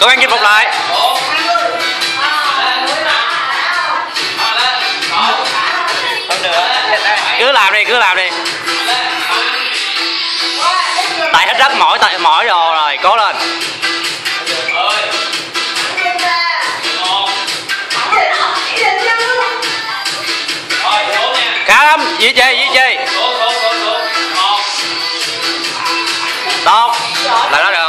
cố gắng chinh phục lại. Cứ làm đi, cứ làm đi. Tại hết rất mỏi, tại mỏi rồi rồi, cố lên. Khá lắm, duy trì duy trì. Tốt là nó được.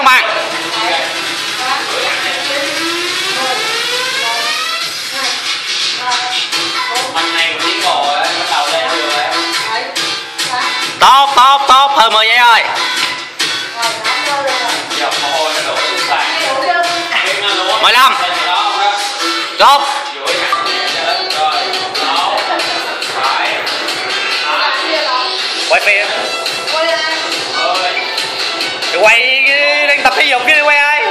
Các bạn top top top hơn 10 giây ơi. mười lăm. Tốt quay phim. Quay thể dục chứ quay ai?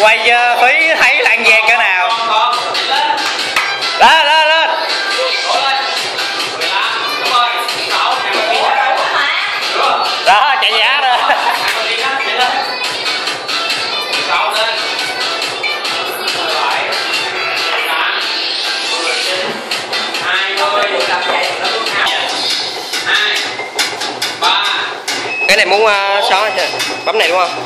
Quay uh, thúy thấy lạng vàng cỡ nào? Cái này muốn ờ, uh, xóa bấm này đúng không?